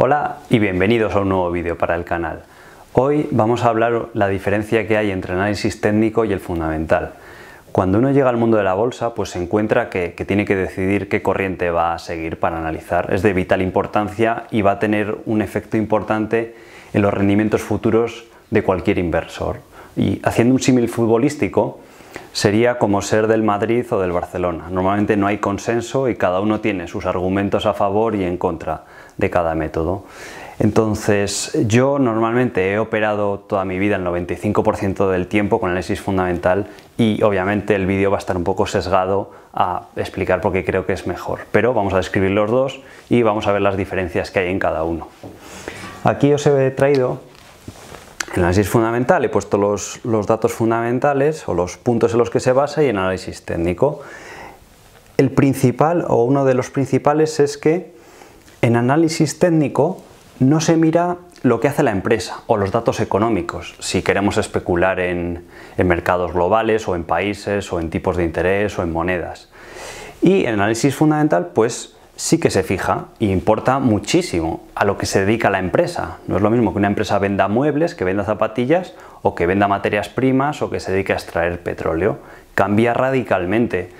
Hola y bienvenidos a un nuevo vídeo para el canal. Hoy vamos a hablar la diferencia que hay entre análisis técnico y el fundamental. Cuando uno llega al mundo de la bolsa, pues se encuentra que, tiene que decidir qué corriente va a seguir para analizar. Es de vital importancia y va a tener un efecto importante en los rendimientos futuros de cualquier inversor. Y haciendo un símil futbolístico, sería como ser del Madrid o del Barcelona. Normalmente no hay consenso y cada uno tiene sus argumentos a favor y en contra de cada método. Entonces, yo normalmente he operado toda mi vida el 95% del tiempo con análisis fundamental y obviamente el vídeo va a estar un poco sesgado a explicar por qué creo que es mejor. Pero vamos a describir los dos y vamos a ver las diferencias que hay en cada uno. Aquí os he traído el análisis fundamental, he puesto los, datos fundamentales o los puntos en los que se basa y el análisis técnico. El principal o uno de los principales es que en análisis técnico no se mira lo que hace la empresa o los datos económicos, si queremos especular en, en, mercados globales o en países o en tipos de interés o en monedas. Y en análisis fundamental, pues sí que se fija e importa muchísimo a lo que se dedica la empresa. No es lo mismo que una empresa venda muebles, que venda zapatillas o que venda materias primas o que se dedique a extraer petróleo. Cambia radicalmente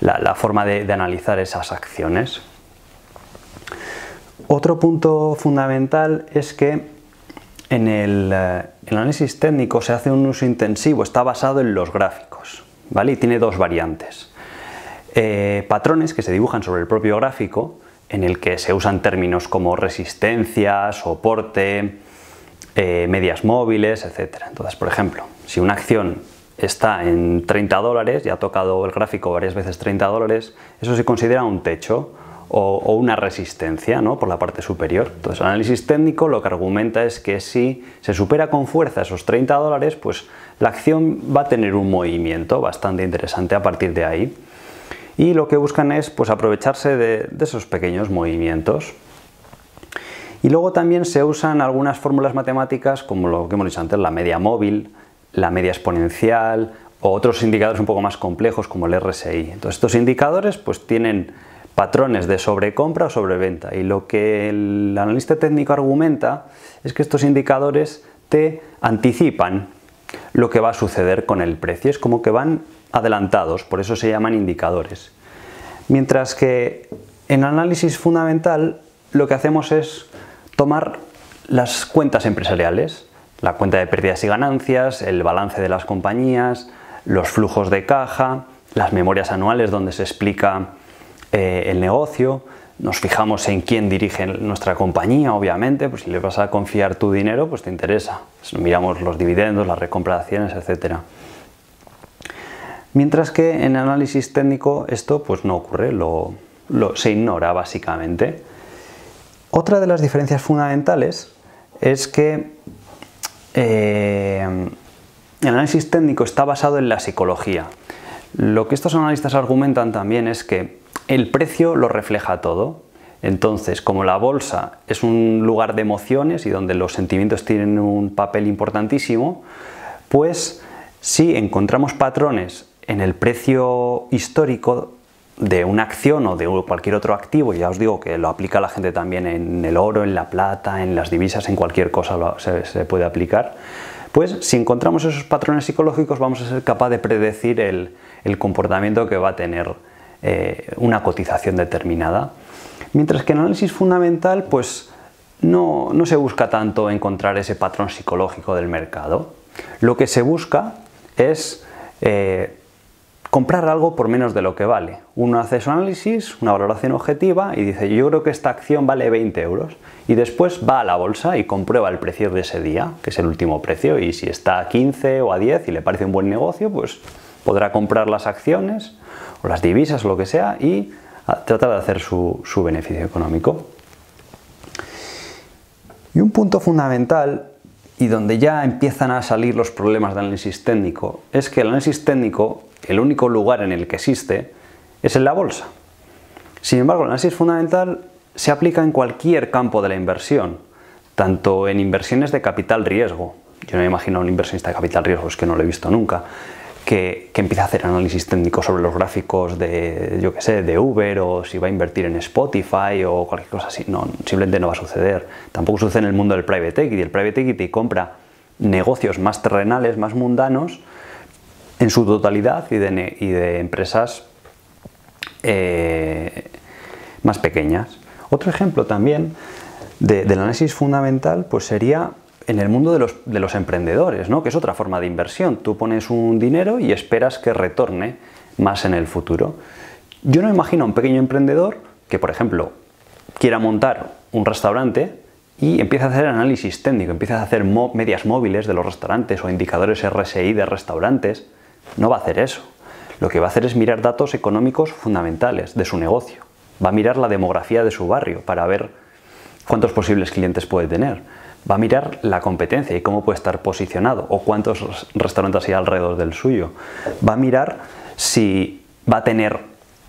la, forma de, de analizar esas acciones. Otro punto fundamental es que en el, eh, el, análisis técnico se hace un uso intensivo, está basado en los gráficos, ¿vale? Y tiene dos variantes. Eh, patrones que se dibujan sobre el propio gráfico, en el que se usan términos como resistencia, soporte, eh, medias móviles, etc. Entonces, por ejemplo, si una acción está en 30 dólares, ya ha tocado el gráfico varias veces 30 dólares, eso se considera un techo o, una resistencia ¿no? por la parte superior. Entonces, el análisis técnico lo que argumenta es que si se supera con fuerza esos 30 dólares, pues la acción va a tener un movimiento bastante interesante a partir de ahí. Y lo que buscan es pues, aprovecharse de, esos pequeños movimientos. Y luego también se usan algunas fórmulas matemáticas como lo que hemos dicho antes, la media móvil, la media exponencial o otros indicadores un poco más complejos como el RSI. Entonces estos indicadores pues tienen patrones de sobrecompra o sobreventa y lo que el analista técnico argumenta es que estos indicadores te anticipan lo que va a suceder con el precio, es como que van adelantados, por eso se llaman indicadores. Mientras que en análisis fundamental lo que hacemos es tomar las cuentas empresariales, la cuenta de pérdidas y ganancias, el balance de las compañías, los flujos de caja, las memorias anuales donde se explica eh, el negocio, nos fijamos en quién dirige nuestra compañía, obviamente, pues si le vas a confiar tu dinero, pues te interesa. Miramos los dividendos, las recompra de acciones, etc. Mientras que en análisis técnico esto pues no ocurre, lo, se ignora básicamente. Otra de las diferencias fundamentales es que eh, el análisis técnico está basado en la psicología. Lo que estos analistas argumentan también es que el precio lo refleja todo. Entonces, como la bolsa es un lugar de emociones y donde los sentimientos tienen un papel importantísimo, pues si encontramos patrones en el precio histórico de una acción o de cualquier otro activo, ya os digo que lo aplica la gente también en el oro, en la plata, en las divisas, en cualquier cosa se, puede aplicar, pues si encontramos esos patrones psicológicos vamos a ser capaz de predecir el, el comportamiento que va a tener eh, una cotización determinada. Mientras que en análisis fundamental pues no, no se busca tanto encontrar ese patrón psicológico del mercado. Lo que se busca es eh, comprar algo por menos de lo que vale. Uno hace su análisis, una valoración objetiva y dice yo creo que esta acción vale 20 euros y después va a la bolsa y comprueba el precio de ese día, que es el último precio y si está a 15 o a 10 y le parece un buen negocio, pues podrá comprar las acciones o las divisas o lo que sea y tratar de hacer su, su beneficio económico. Y un punto fundamental y donde ya empiezan a salir los problemas de análisis técnico es que el análisis técnico el único lugar en el que existe es en la bolsa. Sin embargo, el análisis fundamental se aplica en cualquier campo de la inversión, tanto en inversiones de capital riesgo, yo no me imagino a un inversionista de capital riesgo, es que no lo he visto nunca, que, empiece a hacer análisis técnico sobre los gráficos de, yo que sé, de Uber o si va a invertir en Spotify o cualquier cosa así. No, simplemente no va a suceder. Tampoco sucede en el mundo del private equity. El private equity compra negocios más terrenales, más mundanos, en su totalidad y de, empresas eh, más pequeñas. Otro ejemplo también del análisis fundamental pues sería en el mundo de los, emprendedores, ¿no? que es otra forma de inversión. Tú pones un dinero y esperas que retorne más en el futuro. Yo no imagino a un pequeño emprendedor que, por ejemplo, quiera montar un restaurante y empieza a hacer análisis técnico, empieza a hacer medias móviles de los restaurantes o indicadores RSI de restaurantes. No va a hacer eso. Lo que va a hacer es mirar datos económicos fundamentales de su negocio. Va a mirar la demografía de su barrio para ver cuántos posibles clientes puede tener va a mirar la competencia y cómo puede estar posicionado o cuántos restaurantes hay alrededor del suyo. Va a mirar si va a tener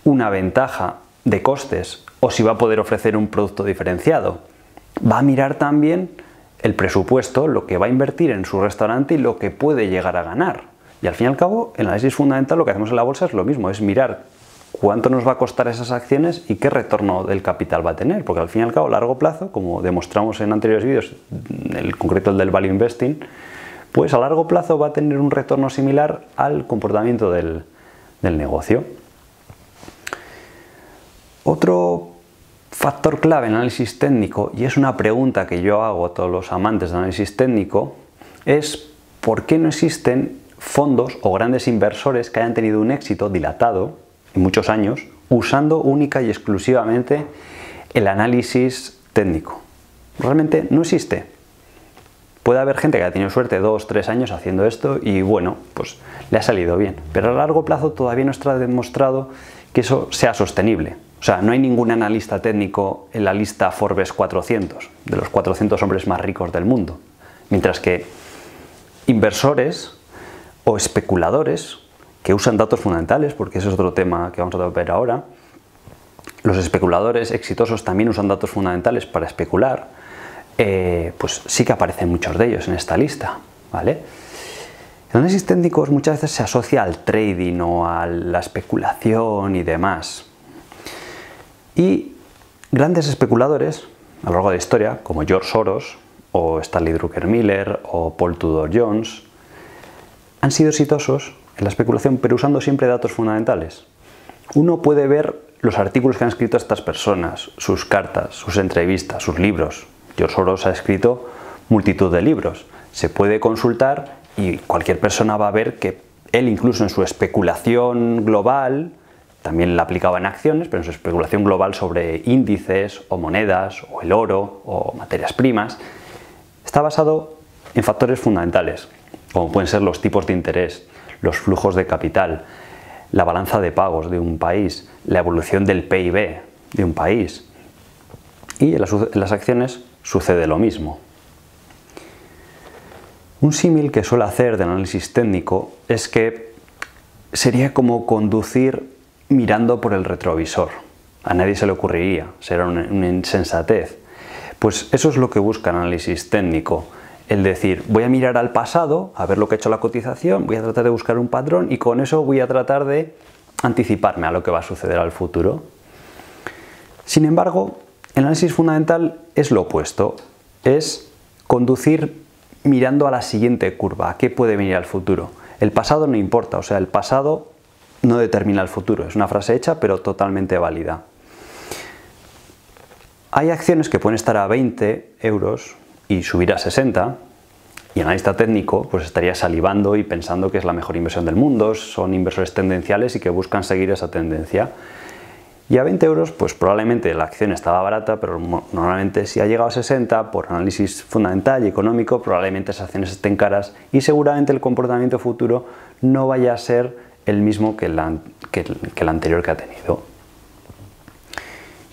una ventaja de costes o si va a poder ofrecer un producto diferenciado. Va a mirar también el presupuesto, lo que va a invertir en su restaurante y lo que puede llegar a ganar. Y al fin y al cabo, el análisis fundamental, lo que hacemos en la bolsa es lo mismo, es mirar cuánto nos va a costar esas acciones y qué retorno del capital va a tener, porque al fin y al cabo, a largo plazo, como demostramos en anteriores vídeos, el concreto el del value investing, pues a largo plazo va a tener un retorno similar al comportamiento del, del negocio. Otro factor clave en análisis técnico, y es una pregunta que yo hago a todos los amantes de análisis técnico, es por qué no existen fondos o grandes inversores que hayan tenido un éxito dilatado muchos años, usando única y exclusivamente el análisis técnico. Realmente no existe. Puede haber gente que ha tenido suerte dos, tres años haciendo esto y bueno, pues le ha salido bien. Pero a largo plazo todavía no está demostrado que eso sea sostenible. O sea, no hay ningún analista técnico en la lista Forbes 400, de los 400 hombres más ricos del mundo. Mientras que inversores o especuladores que usan datos fundamentales, porque ese es otro tema que vamos a ver ahora. Los especuladores exitosos también usan datos fundamentales para especular. Eh, pues sí que aparecen muchos de ellos en esta lista. ¿vale? El análisis técnico muchas veces se asocia al trading o a la especulación y demás. Y grandes especuladores a lo largo de la historia, como George Soros, o Stanley Drucker Miller, o Paul Tudor Jones, han sido exitosos la especulación, pero usando siempre datos fundamentales. Uno puede ver los artículos que han escrito estas personas, sus cartas, sus entrevistas, sus libros. George Soros ha escrito multitud de libros. Se puede consultar y cualquier persona va a ver que él incluso en su especulación global, también la aplicaba en acciones, pero en su especulación global sobre índices o monedas o el oro o materias primas, está basado en factores fundamentales, como pueden ser los tipos de interés, los flujos de capital, la balanza de pagos de un país, la evolución del PIB de un país. Y en las, acciones sucede lo mismo. Un símil que suele hacer de análisis técnico es que sería como conducir mirando por el retrovisor. A nadie se le ocurriría, será una, una insensatez. Pues eso es lo que busca el análisis técnico el decir, voy a mirar al pasado, a ver lo que ha hecho la cotización, voy a tratar de buscar un patrón y con eso voy a tratar de anticiparme a lo que va a suceder al futuro. Sin embargo, el análisis fundamental es lo opuesto, es conducir mirando a la siguiente curva, a qué puede venir al futuro. El pasado no importa, o sea, el pasado no determina el futuro, es una frase hecha pero totalmente válida. Hay acciones que pueden estar a 20 euros y subir a 60, y el analista técnico pues estaría salivando y pensando que es la mejor inversión del mundo, son inversores tendenciales y que buscan seguir esa tendencia. Y a 20 euros, pues probablemente la acción estaba barata, pero normalmente si ha llegado a 60, por análisis fundamental y económico, probablemente esas acciones estén caras y seguramente el comportamiento futuro no vaya a ser el mismo que, que el anterior que ha tenido.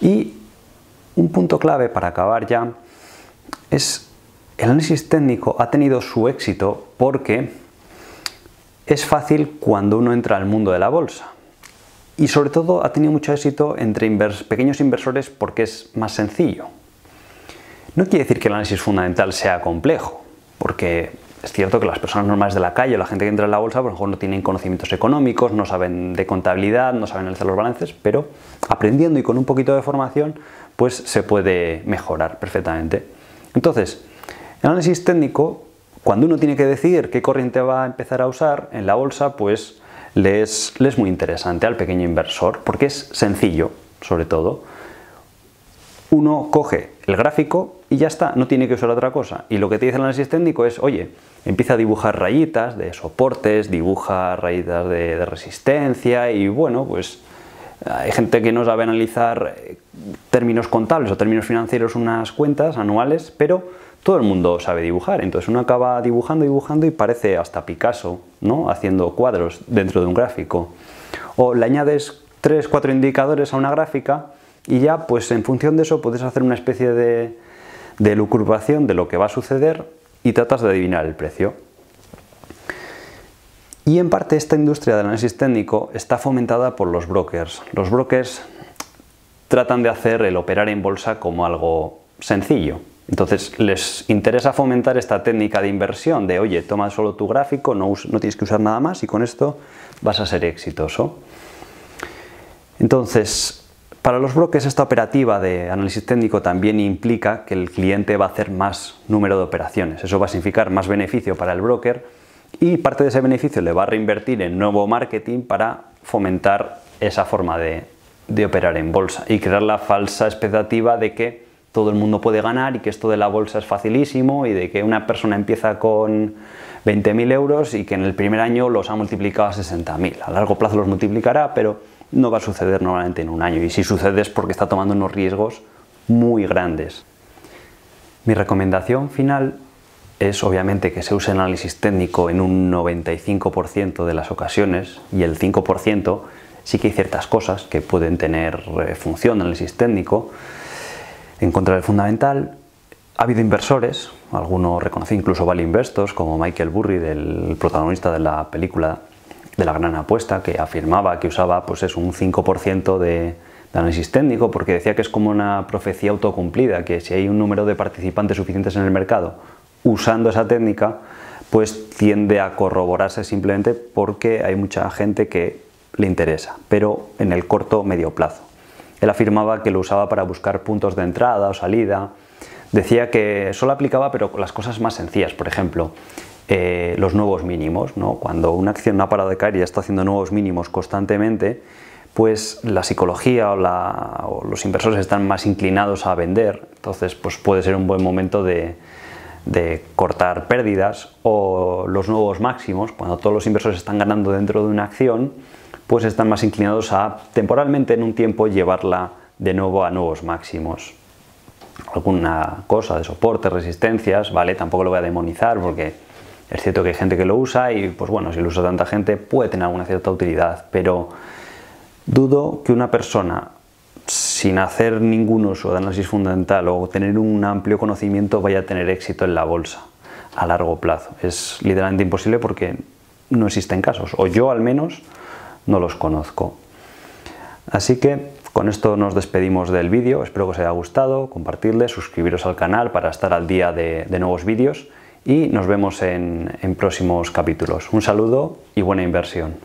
Y un punto clave para acabar ya es el análisis técnico ha tenido su éxito porque es fácil cuando uno entra al mundo de la bolsa. Y sobre todo ha tenido mucho éxito entre pequeños inversores porque es más sencillo. No quiere decir que el análisis fundamental sea complejo, porque es cierto que las personas normales de la calle o la gente que entra en la bolsa, a lo mejor no tienen conocimientos económicos, no saben de contabilidad, no saben analizar los balances, pero aprendiendo y con un poquito de formación, pues se puede mejorar perfectamente. Entonces, el análisis técnico, cuando uno tiene que decidir qué corriente va a empezar a usar en la bolsa, pues le es, muy interesante al pequeño inversor, porque es sencillo, sobre todo. Uno coge el gráfico y ya está, no tiene que usar otra cosa. Y lo que te dice el análisis técnico es, oye, empieza a dibujar rayitas de soportes, dibuja rayitas de, resistencia y bueno, pues hay gente que no sabe analizar eh, términos contables o términos financieros unas cuentas anuales, pero todo el mundo sabe dibujar. Entonces uno acaba dibujando, dibujando y parece hasta Picasso, ¿no? Haciendo cuadros dentro de un gráfico. O le añades tres, cuatro indicadores a una gráfica y ya, pues en función de eso puedes hacer una especie de de de lo que va a suceder y tratas de adivinar el precio. Y en parte esta industria del análisis técnico está fomentada por los brokers. Los brokers tratan de hacer el operar en bolsa como algo sencillo. Entonces les interesa fomentar esta técnica de inversión de, oye, toma solo tu gráfico, no, no tienes que usar nada más y con esto vas a ser exitoso. Entonces, para los brokers esta operativa de análisis técnico también implica que el cliente va a hacer más número de operaciones. Eso va a significar más beneficio para el broker y parte de ese beneficio le va a reinvertir en nuevo marketing para fomentar esa forma de, operar en bolsa y crear la falsa expectativa de que todo el mundo puede ganar y que esto de la bolsa es facilísimo y de que una persona empieza con 20.000 euros y que en el primer año los ha multiplicado a 60.000. A largo plazo los multiplicará, pero no va a suceder normalmente en un año y si sucede es porque está tomando unos riesgos muy grandes. Mi recomendación final es obviamente que se el análisis técnico en un 95% de las ocasiones y el 5% sí que hay ciertas cosas que pueden tener eh, función análisis técnico en contra del fundamental. Ha habido inversores, algunos reconocí incluso Vale Investos, como Michael Burry, del protagonista de la película de la gran apuesta, que afirmaba que usaba pues es un 5% de, análisis técnico, porque decía que es como una profecía autocumplida, que si hay un número de participantes suficientes en el mercado usando esa técnica, pues tiende a corroborarse simplemente porque hay mucha gente que le interesa, pero en el corto medio plazo. Él afirmaba que lo usaba para buscar puntos de entrada o salida. Decía que solo aplicaba, pero las cosas más sencillas. Por ejemplo, eh, los nuevos mínimos. ¿no? Cuando una acción no ha parado de caer y está haciendo nuevos mínimos constantemente, pues la psicología o, los inversores están más inclinados a vender, entonces pues puede ser un buen momento de, cortar pérdidas o los nuevos máximos, cuando todos los inversores están ganando dentro de una acción, pues están más inclinados a temporalmente en un tiempo llevarla de nuevo a nuevos máximos. Alguna cosa de soporte, resistencias, ¿vale? Tampoco lo voy a demonizar porque es cierto que hay gente que lo usa y pues bueno, si lo usa tanta gente puede tener alguna cierta utilidad, pero dudo que una persona sin hacer ningún uso de análisis fundamental o tener un amplio conocimiento vaya a tener éxito en la bolsa a largo plazo. Es literalmente imposible porque no existen casos, o yo al menos no los conozco. Así que con esto nos despedimos del vídeo, espero que os haya gustado, compartirle, suscribiros al canal para estar al día de, nuevos vídeos y nos vemos en próximos capítulos. Un saludo y buena inversión.